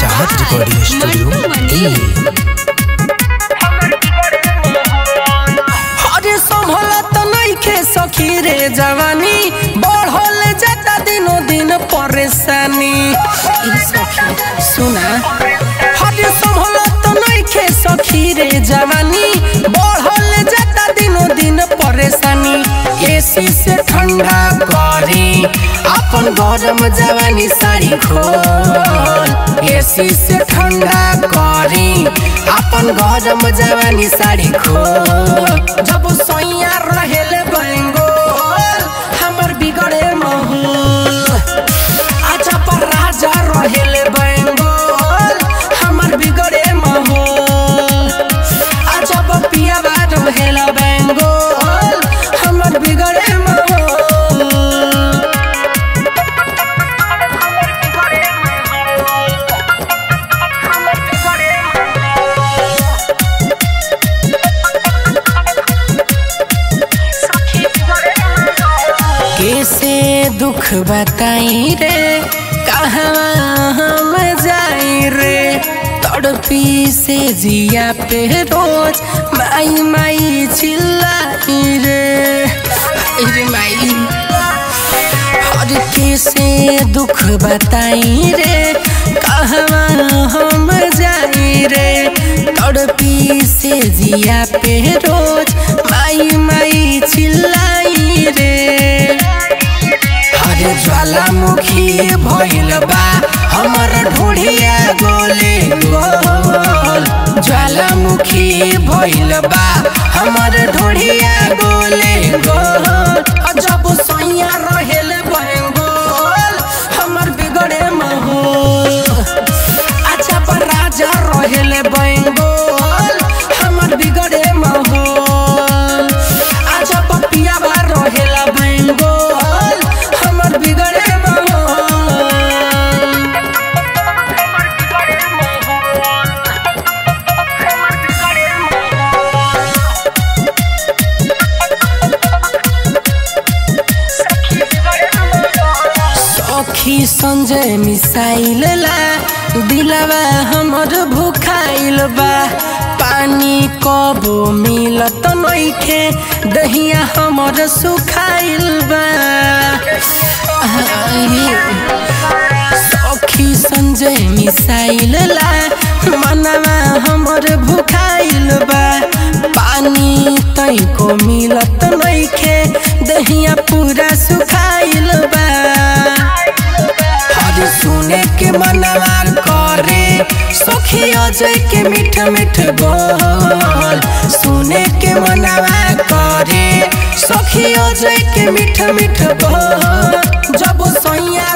Recording studio अरे संभलत नइखे सखी रे जवानी। बढ़ल जाता दिनो दिन परेशानी। सुना। अरे संभलत नइखे सखी रे जवानी। बढ़ल जाता दिनो दिन परेशानी। एसी से ठंडा करी। अपन गरम जवानी साड़ी खोल। एसी से ठंडा करी। अपन घर में जवानी साड़ी खोल। दुख बताई रे कहाँ हम जाई रे। तड़पी से जिया पे रोज माई माई चिल्लाई रे। अरे माई। और कैसे दुख बताई रे कहाँ हम जाई रे। तड़पी से जिया पे रोज माई माई चिल्लाई ज्वालामुखी भइल बा। हमर ढोढ़िया गोले गोल। ज्वालामुखी भइल बा। हमर ढोढ़िया गोले गोल। जब सैया रहेल सखी संजय मिसाइल ला दिलवा हमर भूखाइल बा। पानी कबो मिलत नइखे दहिया हमर सुखाइल बा। सखी संजय मिसाइल सखी अजय के मीठ मीठ बोल। सुने के मनवा करे। सखिया अजय के मीठ मीठ बोल। जब सैया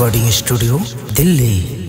रिकॉर्डिंग स्टूडियो दिल्ली